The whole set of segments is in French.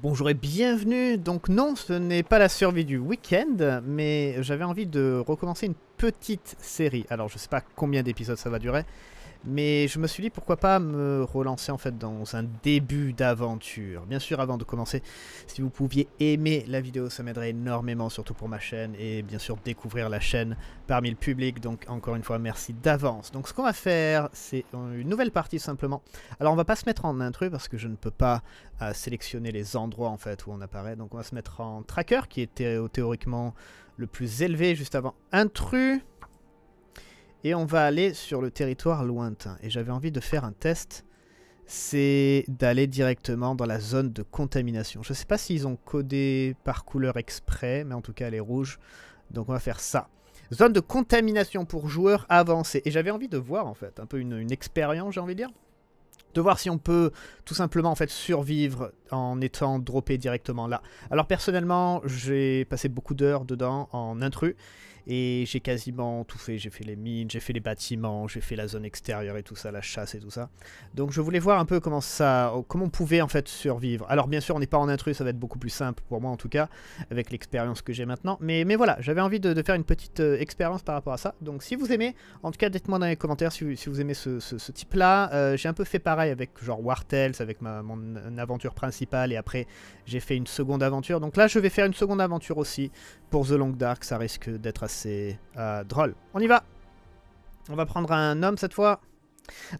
Bonjour et bienvenue. Donc non, ce n'est pas la survie du week-end, mais j'avais envie de recommencer une petite série. Alors je sais pas combien d'épisodes ça va durer, mais je me suis dit pourquoi pas me relancer en fait dans un début d'aventure. Bien sûr, avant de commencer, si vous pouviez aimer la vidéo, ça m'aiderait énormément, surtout pour ma chaîne, et bien sûr découvrir la chaîne parmi le public. Donc encore une fois, merci d'avance. Donc ce qu'on va faire, c'est une nouvelle partie simplement. Alors on va pas se mettre en intrus parce que je ne peux pas euh, sélectionner les endroits en fait où on apparaît. Donc on va se mettre en tracker qui est théoriquement le plus élevé juste avant intrus. Et on va aller sur le territoire lointain. Et j'avais envie de faire un test. C'est d'aller directement dans la zone de contamination. Je ne sais pas s'ils ont codé par couleur exprès, mais en tout cas elle est rouge. Donc on va faire ça. Zone de contamination pour joueurs avancés. Et j'avais envie de voir en fait, un peu une, expérience j'ai envie de dire. De voir si on peut tout simplement en survivre en étant droppé directement là. Alors personnellement j'ai passé beaucoup d'heures dedans en intrus. Et j'ai quasiment tout fait. J'ai fait les mines, j'ai fait les bâtiments, j'ai fait la zone extérieure et tout ça, la chasse et tout ça. Donc je voulais voir un peu comment ça, comment on pouvait en fait survivre. Alors bien sûr, on n'est pas en intrus, ça va être beaucoup plus simple pour moi en tout cas, avec l'expérience que j'ai maintenant. Mais, voilà, j'avais envie de, faire une petite euh, expérience par rapport à ça. Donc si vous aimez, en tout cas dites-moi dans les commentaires si, vous aimez ce, type-là. Euh, j'ai un peu fait pareil avec genre War Tales, avec ma, mon aventure principale, et après j'ai fait une seconde aventure. Donc là je vais faire une seconde aventure aussi pour The Long Dark, ça risque d'être assez euh, drôle. On y va On va prendre un homme cette fois.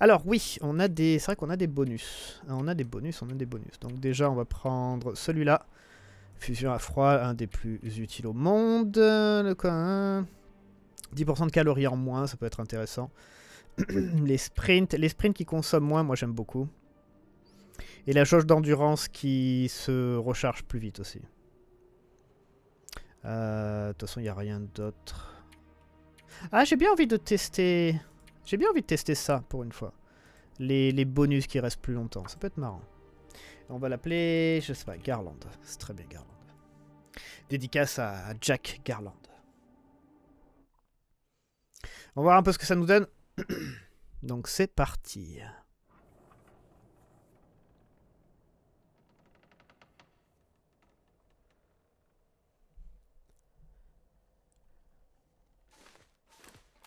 Alors oui, on a des, c'est vrai qu'on a des bonus. On a des bonus, on a des bonus. Donc déjà, on va prendre celui-là. Fusion à froid, un des plus utiles au monde. Le 10% de calories en moins, ça peut être intéressant. les sprints, les sprints qui consomment moins, moi j'aime beaucoup. Et la jauge d'endurance qui se recharge plus vite aussi. Euh, de toute façon, il n'y a rien d'autre. Ah, j'ai bien envie de tester... J'ai bien envie de tester ça, pour une fois. Les, les, bonus qui restent plus longtemps. Ça peut être marrant. On va l'appeler, je sais pas, Garland. C'est très bien, Garland. Dédicace à Jack Garland. On va voir un peu ce que ça nous donne. Donc c'est parti.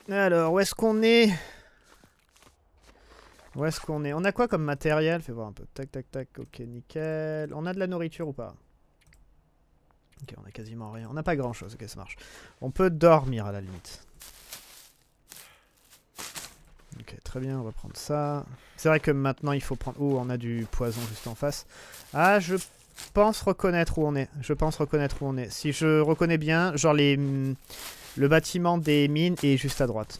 Alors, où est-ce qu'on est? Où est-ce qu'on est? On a quoi comme matériel? Fais voir un peu. Tac, tac, tac. Ok, nickel. On a de la nourriture ou pas? Ok, on a quasiment rien. On n'a pas grand-chose. Ok, ça marche. On peut dormir à la limite. Ok, très bien. On va prendre ça. C'est vrai que maintenant, il faut prendre... Oh, on a du poison juste en face. Ah, je pense reconnaître où on est. Je pense reconnaître où on est. Si je reconnais bien, genre les... Le bâtiment des mines est juste à droite.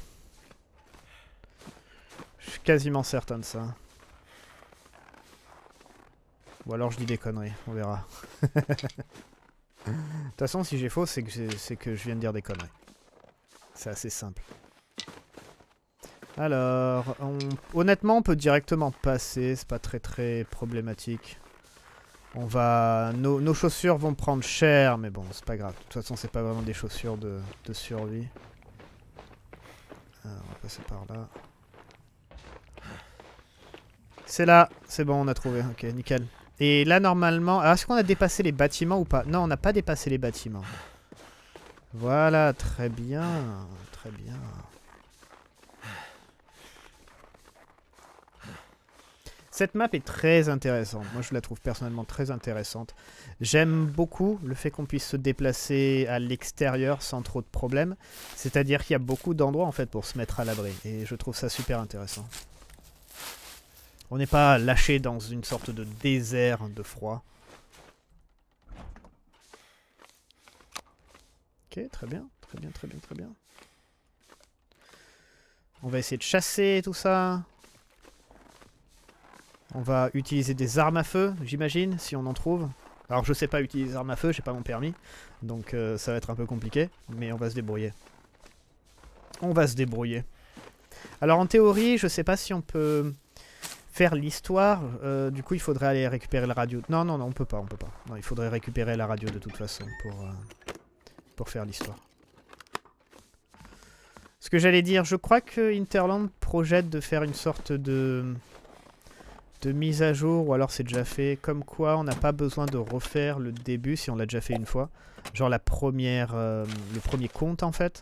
Je suis quasiment certain de ça. Ou alors je dis des conneries, on verra. De toute façon, si j'ai faux, c'est que, que je viens de dire des conneries. C'est assez simple. Alors, honnêtement, on peut directement passer, c'est pas très très problématique. On va, nos, chaussures vont prendre cher, mais bon, c'est pas grave. De toute façon, c'est pas vraiment des chaussures de, survie. Euh, on va passer par là. C'est là, c'est bon, on a trouvé. Ok, nickel. Et là, normalement... Alors, est-ce qu'on a dépassé les bâtiments ou pas? Non, on n'a pas dépassé les bâtiments. Voilà, très bien. Très bien. Cette map est très intéressante. Moi, je la trouve personnellement très intéressante. J'aime beaucoup le fait qu'on puisse se déplacer à l'extérieur sans trop de problèmes. C'est-à-dire qu'il y a beaucoup d'endroits en fait pour se mettre à l'abri. Et je trouve ça super intéressant. On n'est pas lâché dans une sorte de désert de froid. Ok, très bien, très bien, très bien, très bien. On va essayer de chasser tout ça. On va utiliser des armes à feu, j'imagine, si on en trouve. Alors je sais pas utiliser des armes à feu, j'ai pas mon permis, donc euh, ça va être un peu compliqué, mais on va se débrouiller. On va se débrouiller. Alors en théorie, je sais pas si on peut faire l'histoire, euh, du coup il faudrait aller récupérer la radio. Non, non, non, on peut pas, on peut pas. Non, il faudrait récupérer la radio de toute façon pour, euh, pour faire l'histoire. Ce que j'allais dire, je crois que Interland projette de faire une sorte de de mise à jour ou alors c'est déjà fait. Comme quoi on n'a pas besoin de refaire le début si on l'a déjà fait une fois. Genre la première, euh, le premier compte en fait.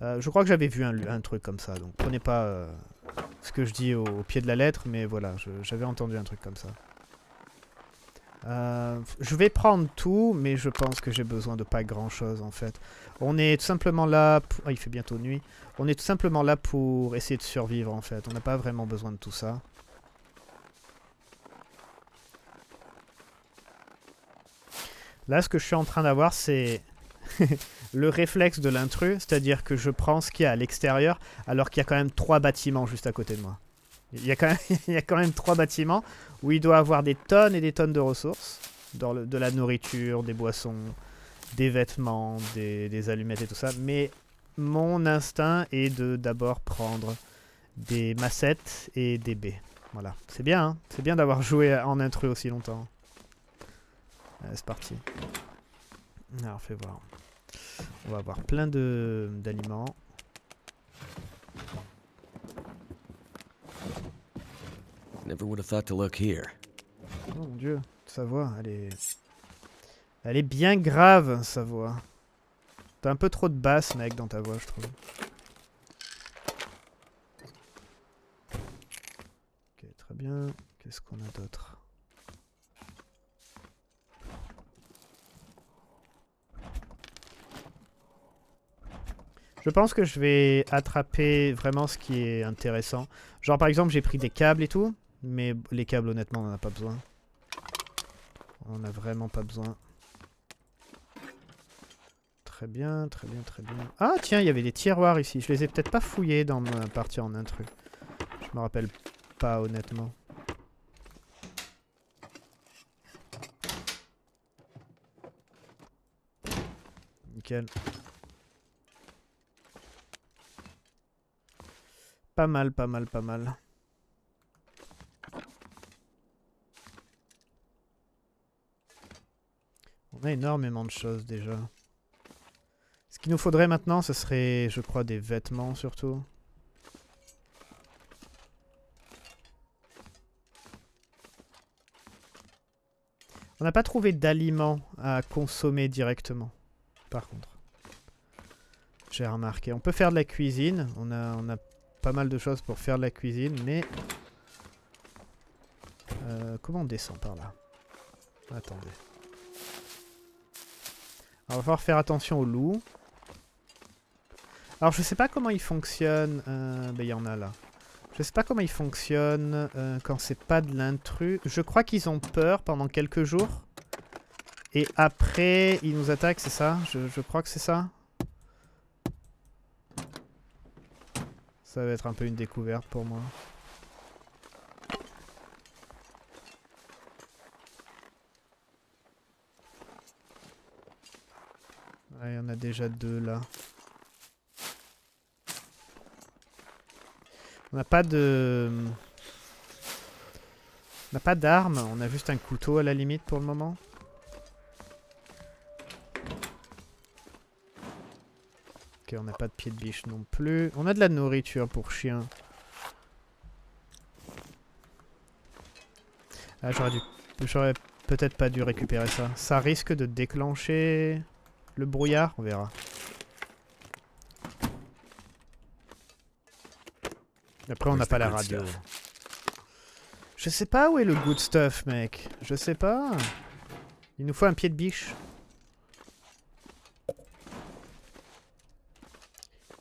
Euh, je crois que j'avais vu un, truc comme ça, donc prenez pas euh, ce que je dis au, pied de la lettre, mais voilà, j'avais entendu un truc comme ça. je vais prendre tout, mais je pense que j'ai besoin de pas grand chose en fait. On est tout simplement là... Pour... Ah, il fait bientôt nuit. On est tout simplement là pour essayer de survivre en fait. On n'a pas vraiment besoin de tout ça. Là, ce que je suis en train d'avoir, c'est le réflexe de l'intrus, c'est-à-dire que je prends ce qu'il y a à l'extérieur, alors qu'il y a quand même trois bâtiments juste à côté de moi. Il y, a quand même, trois bâtiments où il doit avoir des tonnes et des tonnes de ressources, de la nourriture, des boissons, des vêtements, des, allumettes et tout ça. Mais mon instinct est de d'abord prendre des massettes et des baies. Voilà, c'est bien, hein c'est bien d'avoir joué en intrus aussi longtemps. C'est parti. Alors, fais voir. On va avoir plein de d'aliments. Never would have thought to look here. Oh mon dieu, sa voix, elle est... Elle est bien grave, sa voix. T'as un peu trop de basse, mec, dans ta voix, je trouve. Ok, très bien. Qu'est-ce qu'on a d'autre? Je pense que je vais attraper vraiment ce qui est intéressant. Genre par exemple j'ai pris des câbles et tout. Mais les câbles honnêtement on en a pas besoin. On a vraiment pas besoin. Très bien, très bien, très bien. Ah tiens, il y avait des tiroirs ici. Je les ai peut-être pas fouillés dans ma partie en intrus. Je me rappelle pas honnêtement. Nickel. Pas mal, pas mal, pas mal. On a énormément de choses déjà. Ce qu'il nous faudrait maintenant, ce serait, je crois, des vêtements surtout. On n'a pas trouvé d'aliments à consommer directement, par contre. J'ai remarqué. On peut faire de la cuisine. On a, on a pas mal de choses pour faire de la cuisine, mais... Euh, comment on descend par là? Attendez. on va falloir faire attention aux loups. Alors je sais pas comment ils fonctionnent. Euh, ben il y en a là. Je sais pas comment ils fonctionnent euh, quand c'est pas de l'intrus. Je crois qu'ils ont peur pendant quelques jours. Et après, ils nous attaquent, c'est ça? Je crois que c'est ça? Ça va être un peu une découverte pour moi. il y en a déjà deux là. On n'a pas de... On n'a pas d'armes, on a juste un couteau à la limite pour le moment. On n'a pas de pied de biche non plus. On a de la nourriture pour chien. Ah, j'aurais dû... J'aurais peut-être pas dû récupérer ça. Ça risque de déclencher le brouillard, on verra. Après, on n'a pas la radio. Je sais pas où est le good stuff, mec. Je sais pas. Il nous faut un pied de biche.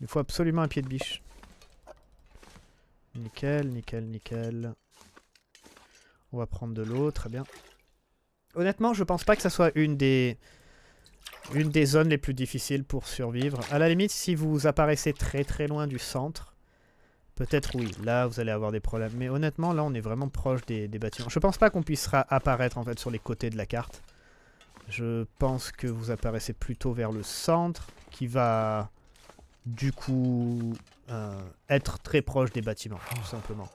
Il faut absolument un pied de biche. Nickel, nickel, nickel. On va prendre de l'eau, très bien. Honnêtement, je pense pas que ça soit une des... Une des zones les plus difficiles pour survivre. À la limite, si vous apparaissez très très loin du centre, peut-être oui, là vous allez avoir des problèmes. Mais honnêtement, là on est vraiment proche des, bâtiments. Je pense pas qu'on puisse apparaître en fait sur les côtés de la carte. Je pense que vous apparaissez plutôt vers le centre, qui va du coup euh, être très proche des bâtiments, tout simplement.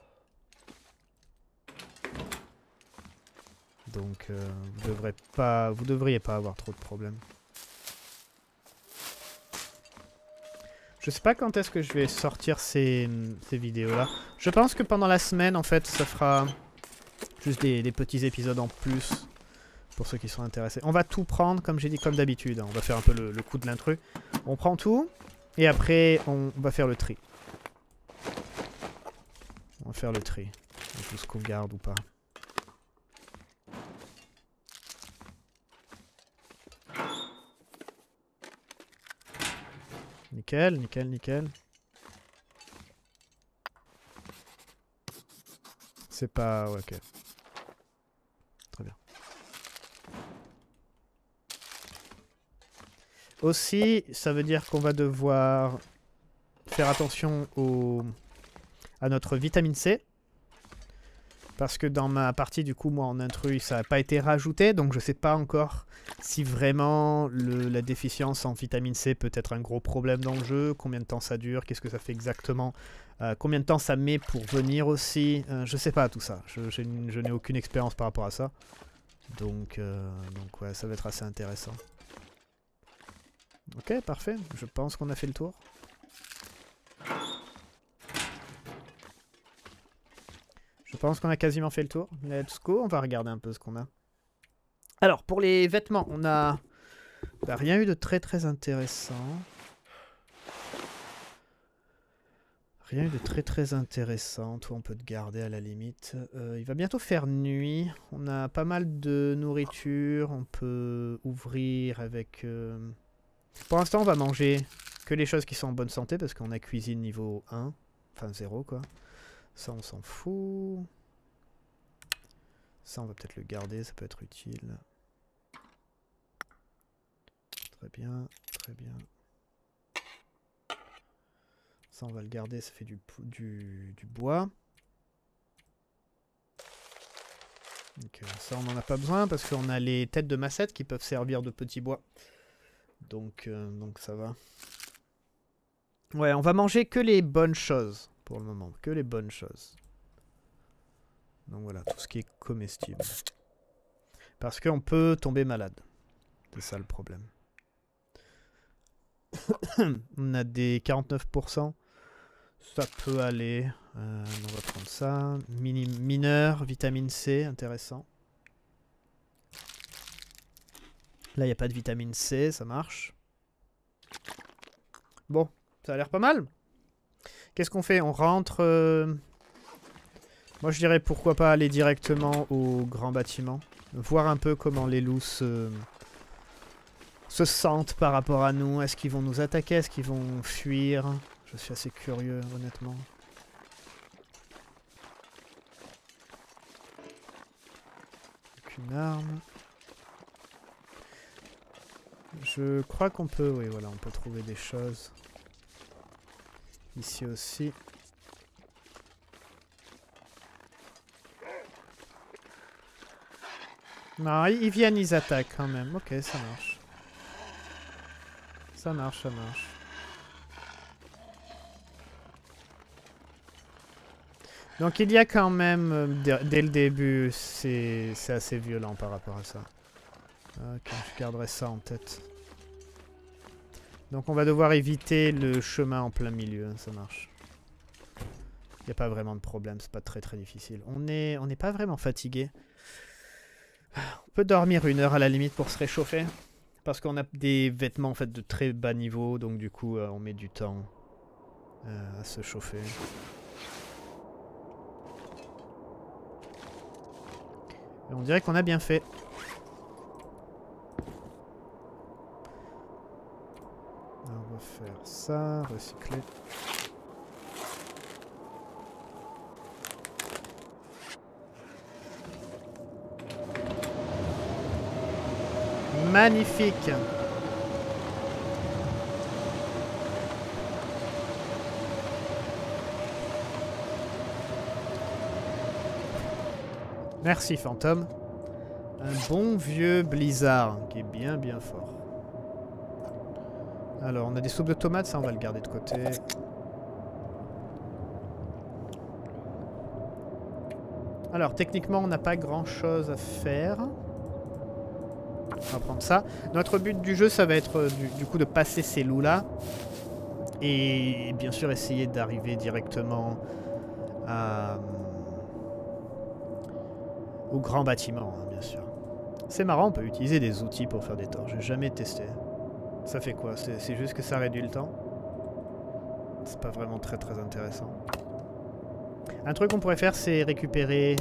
Donc euh, vous devrez pas, vous devriez pas avoir trop de problèmes. Je sais pas quand est-ce que je vais sortir ces, ces vidéos là. Je pense que pendant la semaine en fait ça fera Juste des, petits épisodes en plus pour ceux qui sont intéressés. On va tout prendre, comme j'ai dit, comme d'habitude. hein. On va faire un peu le coup de l'intrus. On prend tout, et après, on va faire le tri. On va faire le tri. Tout sauvegarde ou pas. Nickel, nickel, nickel. C'est pas... ouais, ok. Très bien. Aussi, ça veut dire qu'on va devoir faire attention à notre vitamine C. Parce que dans ma partie, du coup, moi en intrus, ça n'a pas été rajouté. Donc je sais pas encore si vraiment la déficience en vitamine C peut être un gros problème dans le jeu. Combien de temps ça dure? Qu'est-ce que ça fait exactement? Euh, Combien de temps ça met pour venir aussi? Euh, Je sais pas tout ça. Je n'ai aucune expérience par rapport à ça. Donc, euh, donc ouais, ça va être assez intéressant. Ok, parfait. Je pense qu'on a fait le tour. Je pense qu'on a quasiment fait le tour. Let's go. On va regarder un peu ce qu'on a. Alors, pour les vêtements, on a bah, rien eu de très très intéressant. Rien de très très intéressant. Toi, on peut te garder à la limite. Euh, il va bientôt faire nuit. On a pas mal de nourriture. On peut ouvrir avec... euh, Pour l'instant, on va manger que les choses qui sont en bonne santé parce qu'on a cuisine niveau 1. Enfin 0 quoi. Ça, on s'en fout. Ça, on va peut-être le garder, ça peut être utile. Très bien, très bien. Ça, on va le garder, ça fait du, du, du bois. Donc, euh, ça, on n'en a pas besoin parce qu'on a les têtes de massettes qui peuvent servir de petits bois. Donc, euh, donc ça va. Ouais, on va manger que les bonnes choses pour le moment. Que les bonnes choses. Donc voilà, tout ce qui est comestible. Parce qu'on peut tomber malade. C'est ça le problème. on a des 49%. Ça peut aller. Euh, on va prendre ça. Mini mineur, vitamine C, intéressant. Là, il n'y a pas de vitamine C, ça marche. Bon, ça a l'air pas mal. Qu'est-ce qu'on fait? On rentre... euh, Moi, je dirais pourquoi pas aller directement au grand bâtiment. Voir un peu comment les loups se... se sentent par rapport à nous. Est-ce qu'ils vont nous attaquer? Est-ce qu'ils vont fuir? Je suis assez curieux, honnêtement. Aucune arme. Je crois qu'on peut, oui, voilà, on peut trouver des choses. Ici aussi. Non, ils viennent, ils attaquent quand même. Ok, ça marche. Ça marche, ça marche. Donc il y a quand même, euh, dès, le début, c'est assez violent par rapport à ça. Ok, je garderai ça en tête. Donc on va devoir éviter le chemin en plein milieu, hein, ça marche. Il n'y a pas vraiment de problème, c'est pas très très difficile. On est, on n'est pas vraiment fatigué. On peut dormir une heure à la limite pour se réchauffer. Parce qu'on a des vêtements en fait de très bas niveau, donc du coup euh, on met du temps euh, à se chauffer. Et on dirait qu'on a bien fait. Alors, on faire ça, recycler. Magnifique. Merci Fantôme. Un bon vieux blizzard qui est bien bien fort. Alors on a des soupes de tomates, ça on va le garder de côté. Alors techniquement on n'a pas grand chose à faire. On va prendre ça. Notre but du jeu ça va être euh, du, coup de passer ces loups là. Et bien sûr essayer d'arriver directement à Ou grand bâtiment, hein, bien sûr. C'est marrant, on peut utiliser des outils pour faire des torches. J'ai jamais testé. Ça fait quoi C'est juste que ça réduit le temps C'est pas vraiment très très intéressant. Un truc qu'on pourrait faire, c'est récupérer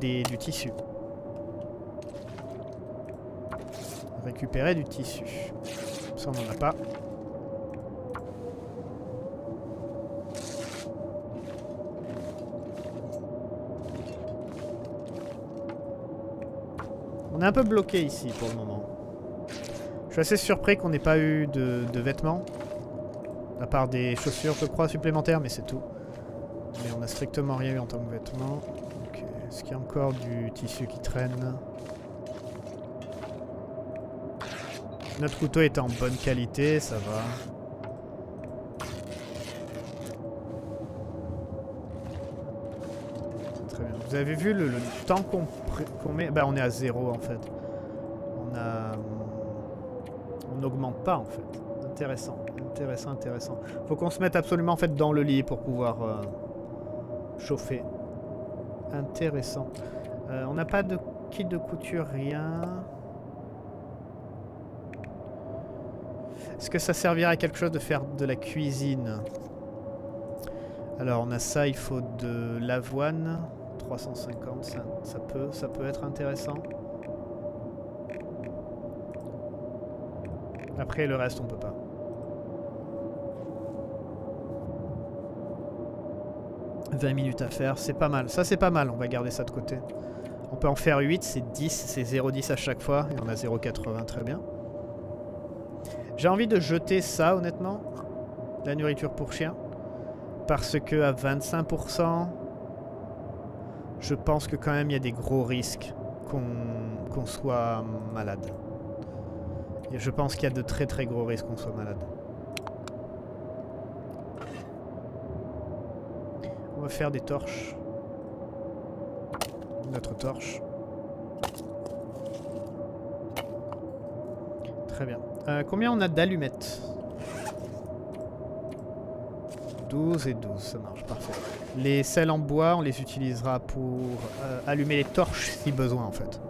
du tissu. Récupérer du tissu. Ça, on n'en a pas. On est un peu bloqué ici pour le moment. Je suis assez surpris qu'on n'ait pas eu de, vêtements. À part des chaussures, je crois, supplémentaires, mais c'est tout. Mais on a strictement rien eu en tant que vêtements. Est-ce qu'il y a encore du tissu qui traîne? Notre couteau est en bonne qualité, ça va. Très bien. Vous avez vu le, temps qu'on met? Bah on est à zéro en fait. N'augmente pas en fait. Intéressant, intéressant, intéressant. Faut qu'on se mette absolument en fait dans le lit pour pouvoir euh, chauffer. Intéressant. Euh, on n'a pas de kit de couture, rien. Est-ce que ça servirait à quelque chose de faire de la cuisine? Alors on a ça, il faut de l'avoine. 350, ça, peut, ça peut être intéressant. Après le reste on peut pas. 20 minutes à faire, c'est pas mal. Ça c'est pas mal, on va garder ça de côté. On peut en faire 8, c'est 10, c'est 0,10 à chaque fois. Et on a 0,80, très bien. J'ai envie de jeter ça, honnêtement. La nourriture pour chien. Parce que à 25%, je pense que quand même il y a des gros risques qu'on soit malade. Je pense qu'il y a de très très gros risques qu'on soit malade. On va faire des torches. Notre torche. Très bien. Euh, combien on a d'allumettes? 12 et 12, ça marche, parfait. Les selles en bois, on les utilisera pour euh, allumer les torches si besoin en fait.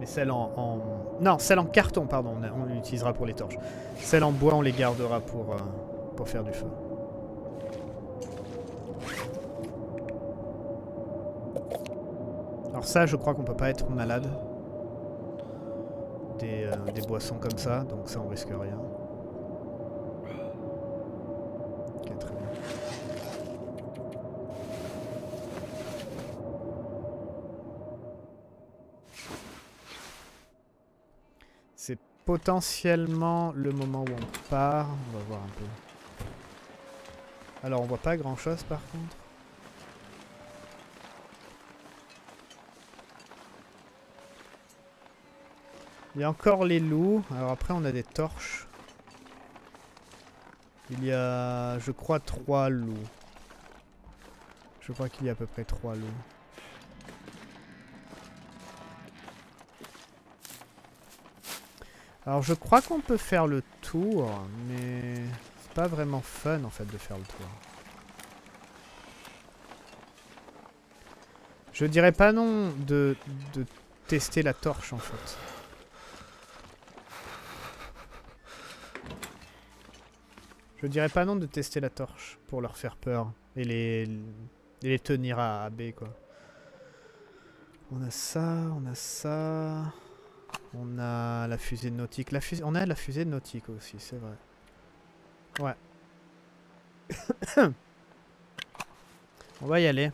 Les selles en, Non, celles en carton, pardon, on, les utilisera pour les torches. Celles en bois, on les gardera pour, euh, pour faire du feu. Alors ça, je crois qu'on peut pas être malade des, euh, des, boissons comme ça, donc ça on risque rien. Ok, très bien. C'est potentiellement le moment où on part. On va voir un peu. Alors on voit pas grand chose par contre. Il y a encore les loups. Alors après, on a des torches. Il y a, je crois, trois loups. Je crois qu'il y a à peu près trois loups. Alors je crois qu'on peut faire le tour, mais c'est pas vraiment fun en fait de faire le tour. Je dirais pas non de, tester la torche en fait. Je dirais pas non de tester la torche pour leur faire peur et les, les tenir à, B quoi. On a ça, on a ça. On a la fusée nautique. La fusée, on a la fusée nautique aussi, c'est vrai. Ouais. on va y aller.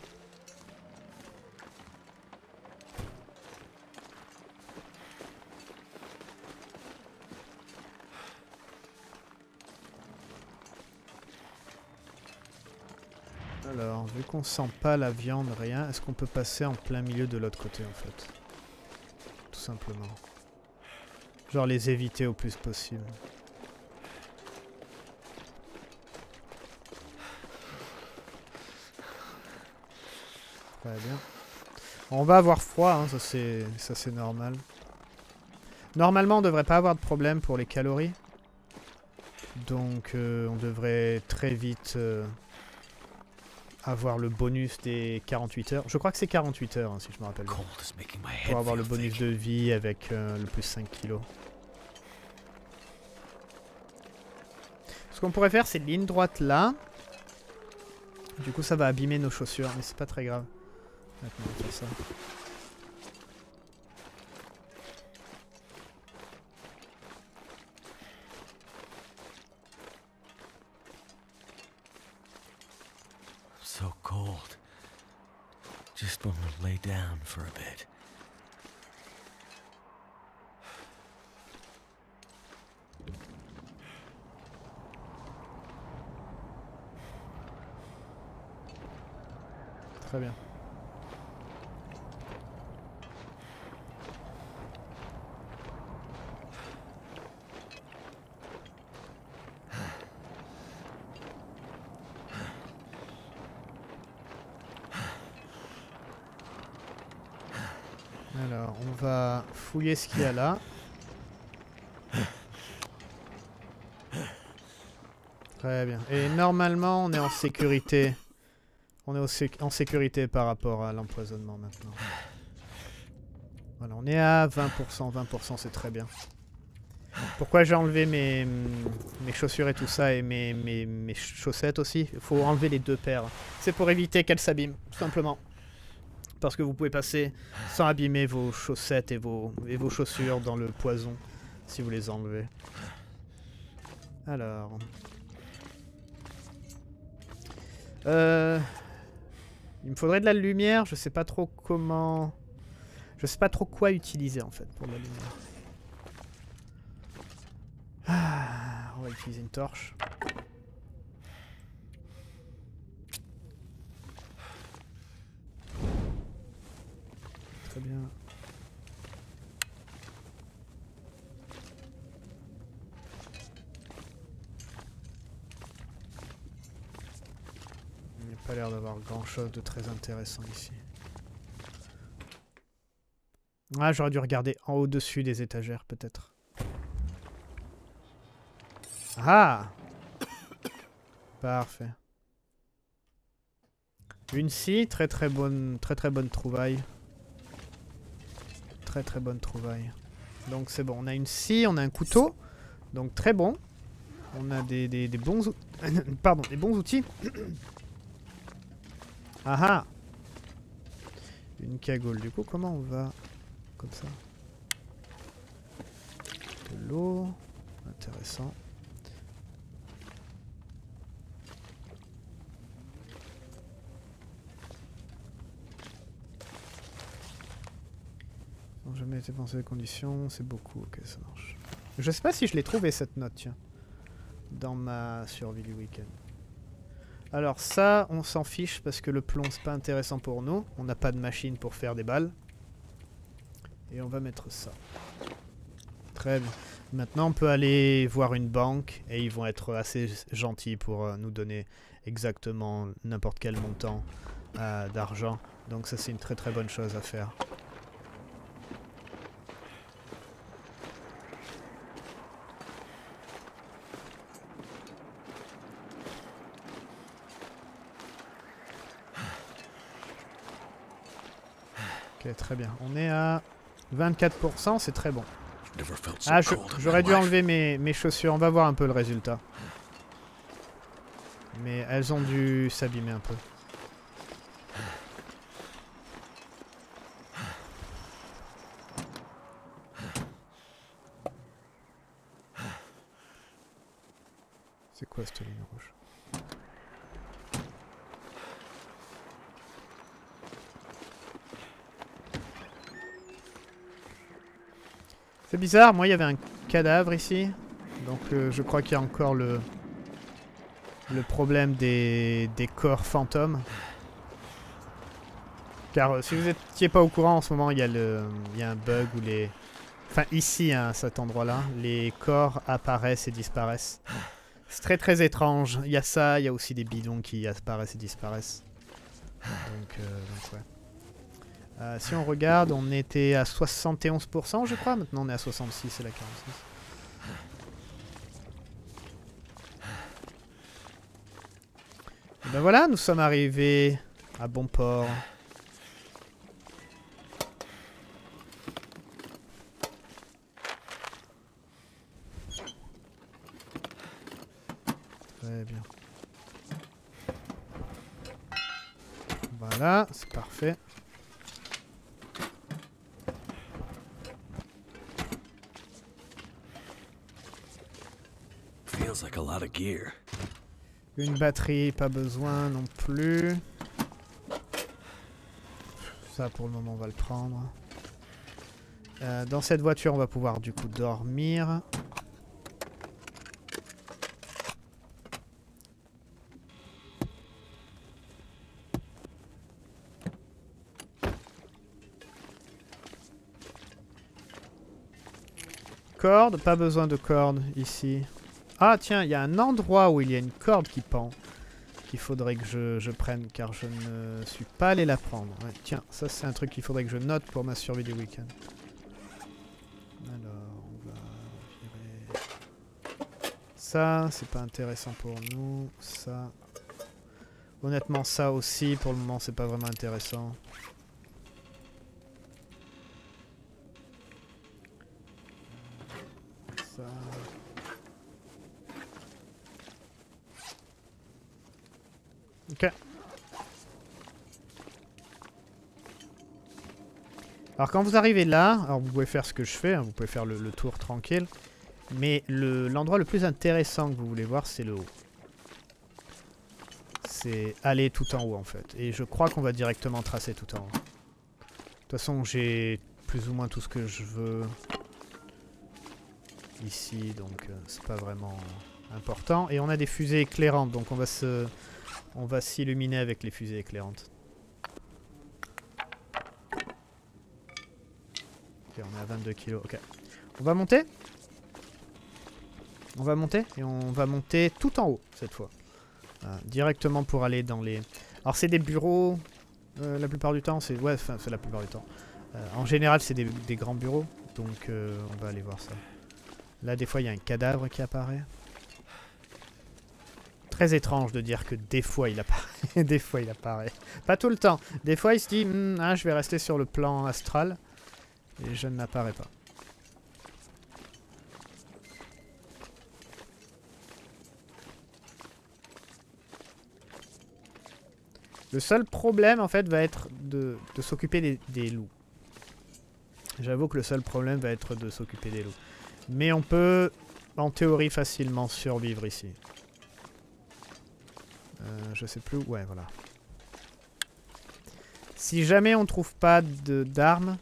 Alors, vu qu'on sent pas la viande, rien, est-ce qu'on peut passer en plein milieu de l'autre côté en fait? Tout simplement. Les éviter au plus possible. On va avoir froid, hein, ça c'est normal. Normalement on devrait pas avoir de problème pour les calories. Donc euh, on devrait très vite... Euh, avoir le bonus des 48 heures. Je crois que c'est 48 heures, hein, si je me rappelle bien. Pour avoir le bonus de vie avec euh, le plus 5 kilos. Ce qu'on pourrait faire, c'est ligne droite là. Du coup, ça va abîmer nos chaussures, mais c'est pas très grave. Maintenant, on va faire ça. Très bien. Alors, on va fouiller ce qu'il y a là. Très bien. Et normalement, on est en sécurité. En sécurité par rapport à l'empoisonnement maintenant. Voilà, on est à 20%. 20%, c'est très bien. Pourquoi j'ai enlevé mes, mes chaussures et tout ça et mes, mes, mes chaussettes aussi? Il faut enlever les deux paires. C'est pour éviter qu'elles s'abîment, tout simplement. Parce que vous pouvez passer sans abîmer vos chaussettes et vos, et vos chaussures dans le poison si vous les enlevez. Alors. Euh, il me faudrait de la lumière, je sais pas trop comment... Je sais pas trop quoi utiliser en fait pour la lumière. Ah, on va utiliser une torche. Très bien. L'air d'avoir grand chose de très intéressant ici. Ah, j'aurais dû regarder en haut-dessus des étagères, peut-être. Ah Parfait. Une scie, très très bonne, très très bonne trouvaille. Très très bonne trouvaille. Donc c'est bon, on a une scie, on a un couteau. Donc très bon. On a des, des, des Pardon, des bons outils. ah ah Une cagoule. Du coup, comment on va... Comme ça. De l'eau. Intéressant. Sans jamais été pensé les conditions, c'est beaucoup, ok ça marche. Je sais pas si je l'ai trouvé cette note, tiens. Dans ma survie du week-end. Alors ça, on s'en fiche parce que le plomb c'est pas intéressant pour nous. On n'a pas de machine pour faire des balles. Et on va mettre ça. Très bien. Maintenant on peut aller voir une banque et ils vont être assez gentils pour euh, nous donner exactement n'importe quel montant euh, d'argent. Donc ça c'est une très très bonne chose à faire. Ok, très bien. On est à 24%, c'est très bon. Ah, j'aurais dû enlever mes, mes chaussures. On va voir un peu le résultat. Mais elles ont dû s'abîmer un peu. C'est quoi cette ligne rouge? Bizarre, moi il y avait un cadavre ici. Donc euh, je crois qu'il y a encore le, problème des, corps fantômes. Car euh, si vous n'étiez pas au courant en ce moment, il y, a le- il y a un bug où les... Enfin ici, hein, à cet endroit-là, les corps apparaissent et disparaissent. C'est très très étrange. Il y a ça, il y a aussi des bidons qui apparaissent et disparaissent. Euh. Euh, si on regarde, on était à 71% je crois, maintenant on est à 66, c'est la 46. ben voilà, nous sommes arrivés à bon port. Très bien. Voilà, c'est parfait. Une batterie, pas besoin non plus. Ça pour le moment on va le prendre. Euh, dans cette voiture on va pouvoir du coup dormir. Corde, pas besoin de corde ici. Ah tiens, il y a un endroit où il y a une corde qui pend. Qu'il faudrait que je, prenne car je ne suis pas allé la prendre. Tiens, ça c'est un truc qu'il faudrait que je note pour ma survie du week-end. Alors, on va virer... Ça, c'est pas intéressant pour nous. Ça... Honnêtement, ça aussi, pour le moment, c'est pas vraiment intéressant. Ça... Ok. Alors quand vous arrivez là, alors vous pouvez faire ce que je fais, hein, vous pouvez faire le, tour tranquille, mais le- l'endroit le, plus intéressant que vous voulez voir, c'est le haut. C'est aller tout en haut en fait. Et je crois qu'on va directement tracer tout en haut. De toute façon, j'ai plus ou moins tout ce que je veux ici, donc euh, c'est pas vraiment important. Et on a des fusées éclairantes, donc. On va s'illuminer avec les fusées éclairantes. On est à 22 kilos. Ok. On va monter On va monter et on va monter tout en haut cette fois. Voilà, directement pour aller dans les... Alors c'est des bureaux euh, la plupart du temps. C'est ouais, c'est la plupart du temps. Euh, en général c'est des, grands bureaux. Donc euh, on va aller voir ça. Là des fois il y a un cadavre qui apparaît. Très étrange de dire que des fois il apparaît. des fois il apparaît. Pas tout le temps. Des fois il se dit Hmm, ah, je vais rester sur le plan astral. Et je n'apparais pas. Le seul problème en fait va être de, s'occuper des, loups. J'avoue que le seul problème va être de s'occuper des loups. Mais on peut en théorie facilement survivre ici. Euh, je sais plus. Ouais, voilà. Si jamais on trouve pas d'armes,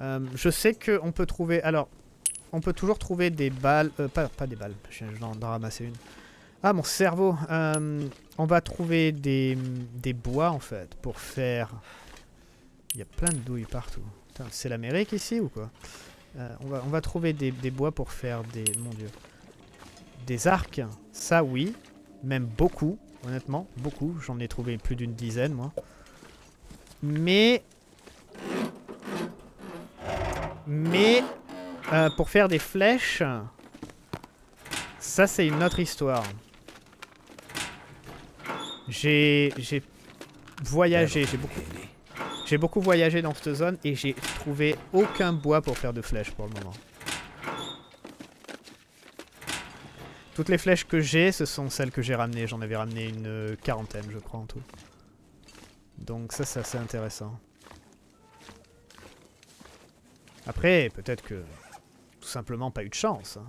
euh, je sais que on peut trouver. Alors, on peut toujours trouver des balles. euh, pas, des balles. Je viens d'en ramasser une. Ah, mon cerveau. Euh, on va trouver des, des bois en fait pour faire. Il y a plein de douilles partout. C'est l'Amérique ici ou quoi? Euh, on, va, on va trouver des, des bois pour faire des. Mon dieu. Des arcs. Ça, oui. Même beaucoup. Honnêtement, beaucoup. J'en ai trouvé plus d'une dizaine, moi. Mais. Mais. euh, pour faire des flèches. Ça, c'est une autre histoire. J'ai. Voyagé. J'ai beaucoup. J'ai beaucoup voyagé dans cette zone et j'ai trouvé aucun bois pour faire de flèches pour le moment. Toutes les flèches que j'ai, ce sont celles que j'ai ramenées. J'en avais ramené une quarantaine, je crois, en tout. Donc ça, c'est assez intéressant. Après, peut-être que... Tout simplement pas eu de chance. hein.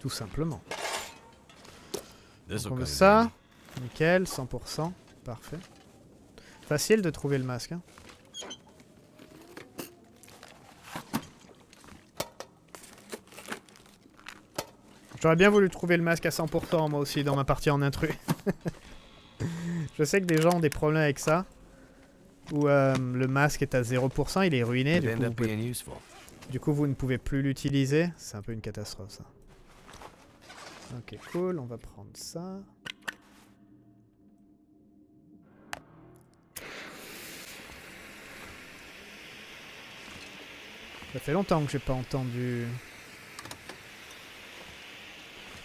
Tout simplement. Donc ça. Nickel, 100%. Parfait. Facile de trouver le masque. hein. J'aurais bien voulu trouver le masque à 100% moi aussi dans ma partie en intrus. Je sais que des gens ont des problèmes avec ça. Où euh, le masque est à 0%, il est ruiné. Coup, vous pouvez- du coup, vous ne pouvez plus l'utiliser. C'est un peu une catastrophe, ça. Ok, cool. On va prendre ça. Ça fait longtemps que j'ai pas entendu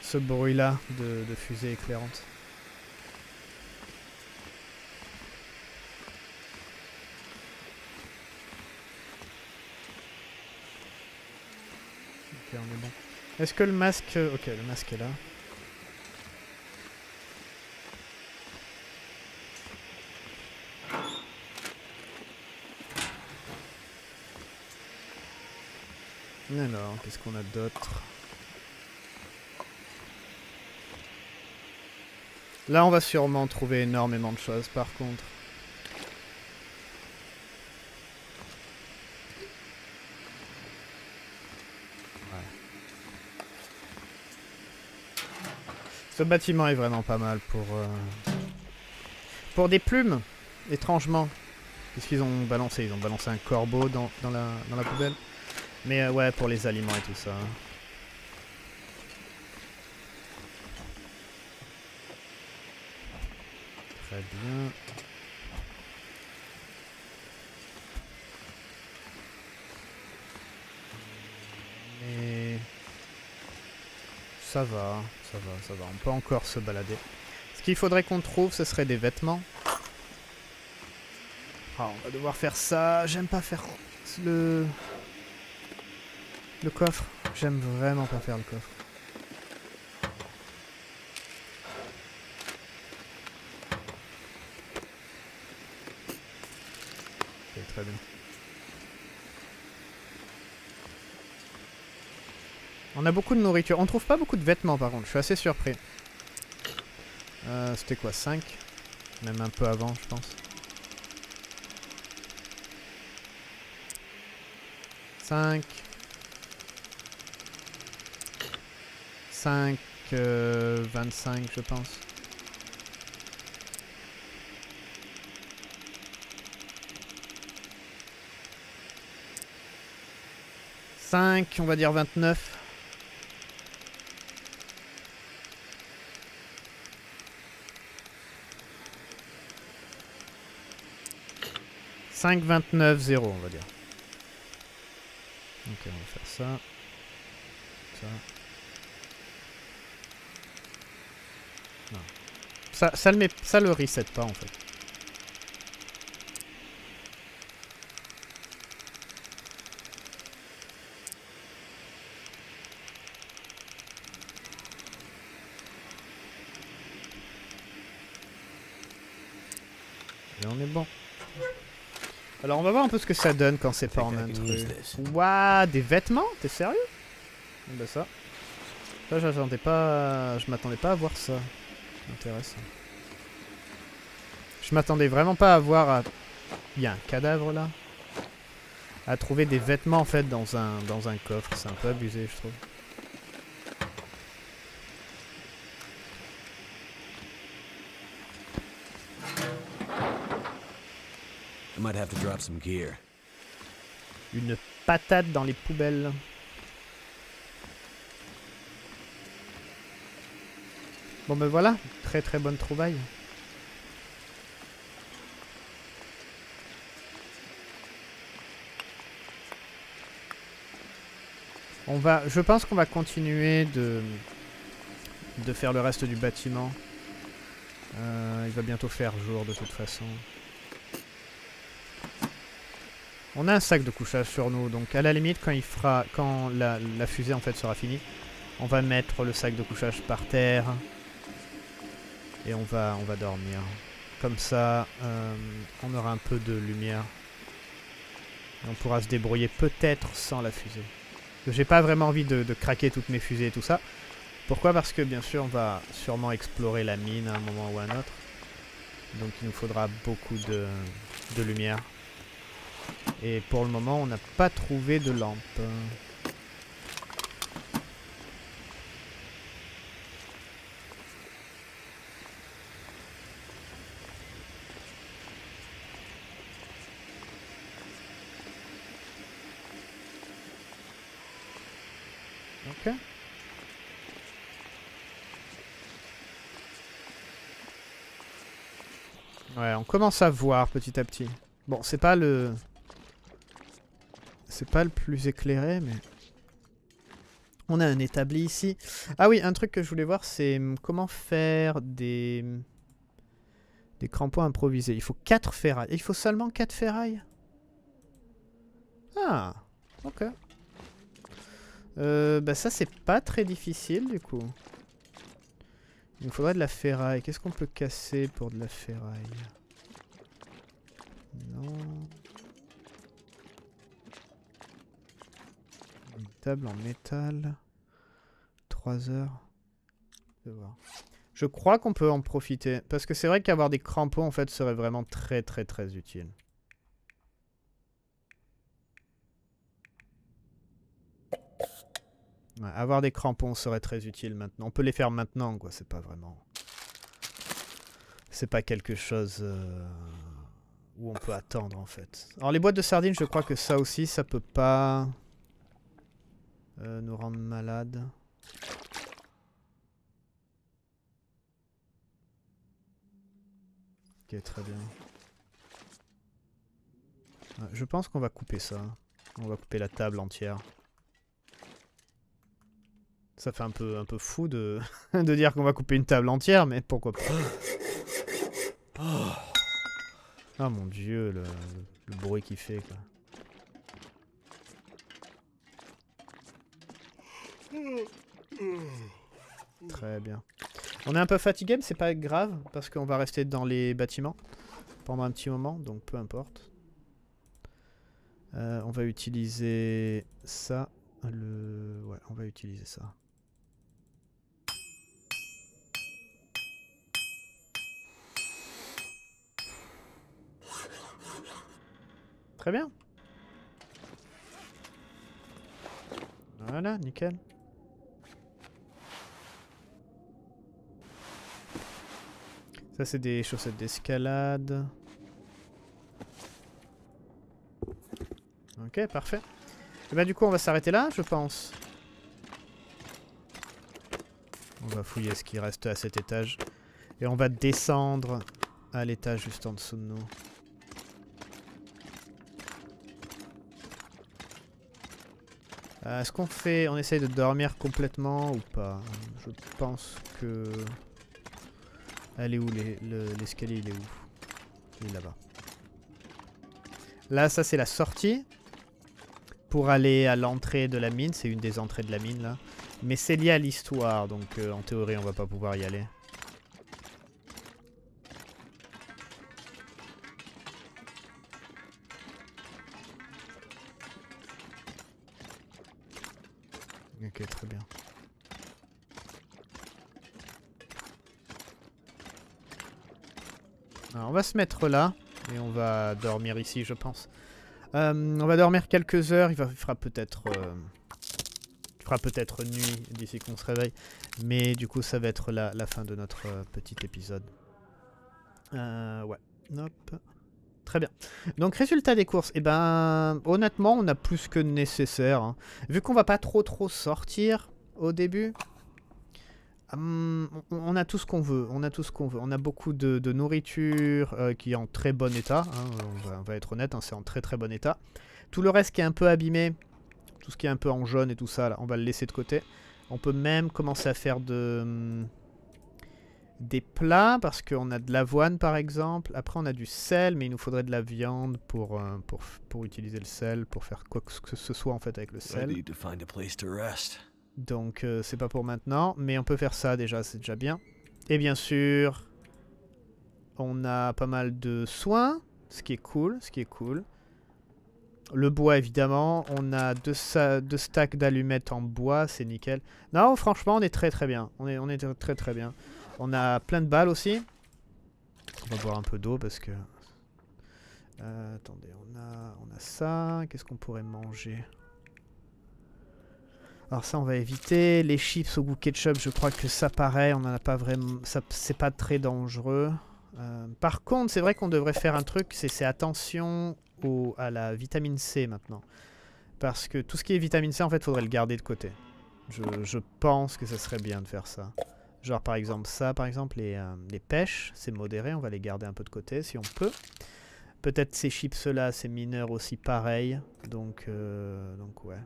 ce bruit-là de, de fusée éclairante. Est bon. Est-ce que le masque... Ok, le masque est là. Alors, qu'est-ce qu'on a d'autre? Là, on va sûrement trouver énormément de choses, par contre. Ce bâtiment est vraiment pas mal pour... euh, Pour des plumes, étrangement. Qu'est-ce qu'ils ont balancé Ils ont balancé un corbeau dans, dans, la, dans la poubelle. Mais euh, ouais, pour les aliments et tout ça. Très bien. Ça va, ça va, ça va. On peut encore se balader. Ce qu'il faudrait qu'on trouve, ce serait des vêtements. Ah, on va devoir faire ça. J'aime pas faire le... Le coffre. J'aime vraiment pas faire le coffre. Ok, très bien. On a beaucoup de nourriture. On trouve pas beaucoup de vêtements par contre. Je suis assez surpris. Euh, C'était quoi 5 Même un peu avant, je pense. 5 5, euh, 25 je pense. Cinq, on va dire 29. Cinq, vingt-neuf, zéro, on va dire. Ok, on va faire ça. Ça. Ça, ça, le met, ça le reset pas en fait. Et on est bon. Alors on va voir un peu ce que ça donne quand c'est pas en intrus. Ouah, des vêtements? T'es sérieux? Bah ça. Ça j'attendais pas... Je m'attendais pas à voir ça. Intéressant. Je m'attendais vraiment pas à voir... À... Il y a un cadavre là À trouver des vêtements en fait dans un, dans un coffre. C'est un peu abusé je trouve. Might have to drop some gear. Une patate dans les poubelles. Bon ben voilà, très très bonne trouvaille. On va, je pense qu'on va continuer de, de faire le reste du bâtiment. Euh, il va bientôt faire jour de toute façon. On a un sac de couchage sur nous, donc à la limite quand il fera, quand la, fusée en fait sera finie, on va mettre le sac de couchage par terre et on va, on va dormir. Comme ça, euh, on aura un peu de lumière. On pourra se débrouiller peut-être sans la fusée. J'ai pas vraiment envie de, craquer toutes mes fusées et tout ça. Pourquoi? Parce que bien sûr on va sûrement explorer la mine à un moment ou à un autre. Donc il nous faudra beaucoup de lumière. Et pour le moment on n'a pas trouvé de lampe. Ok. Ouais, on commence à voir petit à petit. Bon, c'est pas le... C'est pas le plus éclairé, mais... On a un établi ici. Ah oui, un truc que je voulais voir, c'est hum, comment faire des... Des crampons improvisés. Il faut 4 ferrailles. Il faut seulement 4 ferrailles? Ah, ok. Euh, bah ça, c'est pas très difficile, du coup. Il nous faudrait de la ferraille. Qu'est-ce qu'on peut casser pour de la ferraille? Non. Table en métal. 3 heures. Je voir. Je crois qu'on peut en profiter. Parce que c'est vrai qu'avoir des crampons, en fait, serait vraiment très très très utile. Avoir des crampons serait très utile maintenant. On peut les faire maintenant, quoi. C'est pas vraiment... C'est pas quelque chose euh, où on peut attendre, en fait. Alors, les boîtes de sardines, je crois que ça aussi, ça peut pas euh, nous rendre malades. Ok, très bien. Ouais, je pense qu'on va couper ça. On va couper la table entière. Ça fait un peu, un peu fou de, de dire qu'on va couper une table entière, mais pourquoi pas. Ah mon dieu, le, le bruit qu'il fait quoi. Très bien. On est un peu fatigué, mais c'est pas grave, parce qu'on va rester dans les bâtiments pendant un petit moment, donc peu importe. Euh, on va utiliser ça. Ouais, on va utiliser ça. Très bien. Voilà, nickel. Ça, c'est des chaussettes d'escalade. Ok, parfait. Et bah du coup, on va s'arrêter là, je pense. On va fouiller ce qui reste à cet étage. Et on va descendre à l'étage juste en dessous de nous. Euh, Est-ce qu'on fait... On essaye de dormir complètement ou pas? Je pense que... Elle est où L'escalier, il est où? Il est là-bas. Là, ça, c'est la sortie. Pour aller à l'entrée de la mine. C'est une des entrées de la mine, là. Mais c'est lié à l'histoire, donc euh, en théorie, on va pas pouvoir y aller. Se mettre là et on va dormir ici, je pense. Euh, on va dormir quelques heures. Il, va, il fera peut-être, euh, il fera peut-être nuit d'ici qu'on se réveille, mais du coup, ça va être la, la fin de notre euh, petit épisode. Ouais. Très bien. Donc résultat des courses, eh ben honnêtement on a plus que nécessaire. hein. Vu qu'on va pas trop trop sortir au début, hum, on a tout ce qu'on veut. On a tout ce qu'on veut. On a beaucoup de, de nourriture euh, qui est en très bon état. hein, on, va, on va être honnête, hein, c'est en très très bon état. Tout le reste qui est un peu abîmé, tout ce qui est un peu en jaune et tout ça, là, on va le laisser de côté. On peut même commencer à faire de, hum, des plats parce qu'on a de l'avoine par exemple. Après on a du sel, mais il nous faudrait de la viande pour, euh, pour, pour utiliser le sel, pour faire quoi que ce soit en fait avec le sel. Donc euh, c'est pas pour maintenant, mais on peut faire ça déjà, c'est déjà bien. Et bien sûr, on a pas mal de soins, ce qui est cool, ce qui est cool. Le bois évidemment, on a deux, stacks d'allumettes en bois, c'est nickel. Non, franchement, on est très très bien. On est, très très bien. On a plein de balles aussi. On va boire un peu d'eau parce que... Euh, attendez, on a ça. Qu'est-ce qu'on pourrait manger? Alors ça on va éviter. Les chips au goût ketchup, je crois que ça pareil, on en a pas vraiment. C'est pas très dangereux. Euh, par contre, c'est vrai qu'on devrait faire un truc, c'est attention à la vitamine C maintenant. Parce que tout ce qui est vitamine C, en fait, faudrait le garder de côté. Je, pense que ça serait bien de faire ça. Genre par exemple ça, par exemple, les, euh, les pêches, c'est modéré, on va les garder un peu de côté si on peut. Peut-être ces chips-là, ces mineurs aussi pareil. Donc, euh, donc ouais.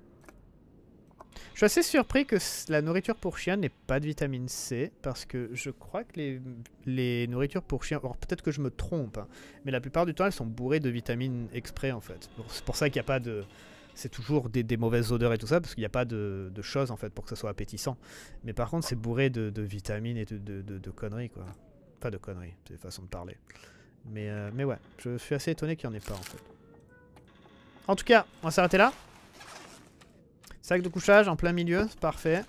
Je suis assez surpris que la nourriture pour chien n'ait pas de vitamine C, parce que je crois que les, les nourritures pour chiens, alors peut-être que je me trompe, hein, mais la plupart du temps elles sont bourrées de vitamines exprès en fait. C'est pour ça qu'il n'y a pas de... C'est toujours des, mauvaises odeurs et tout ça, parce qu'il n'y a pas de, choses en fait pour que ça soit appétissant. Mais par contre c'est bourré de, vitamines et de, de, conneries quoi. Pas de conneries, c'est façon de parler. Mais, euh, mais ouais, je suis assez étonné qu'il n'y en ait pas en fait. En tout cas, on va s'arrêter là. Sac de couchage en plein milieu, c'est parfait.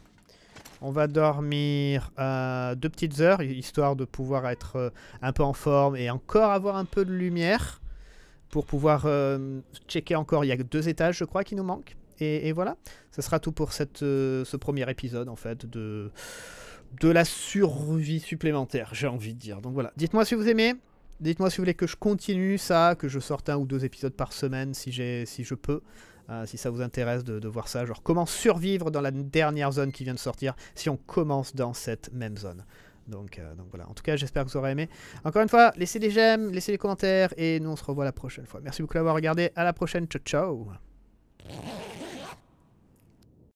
On va dormir euh, deux petites heures, histoire de pouvoir être euh, un peu en forme et encore avoir un peu de lumière. Pour pouvoir euh, checker encore, il y a deux étages je crois qui nous manquent. Et, voilà, ça sera tout pour ce premier épisode en fait de, de la survie supplémentaire, j'ai envie de dire. Donc voilà, dites-moi si vous aimez, dites-moi si vous voulez que je continue ça, que je sorte un ou deux épisodes par semaine si, si je peux. Euh, si ça vous intéresse de, voir ça, genre comment survivre dans la dernière zone qui vient de sortir si on commence dans cette même zone. Euh, donc voilà, en tout cas j'espère que vous aurez aimé. Encore une fois, laissez des j'aime, laissez des commentaires et nous on se revoit la prochaine fois. Merci beaucoup d'avoir regardé, à la prochaine, ciao ciao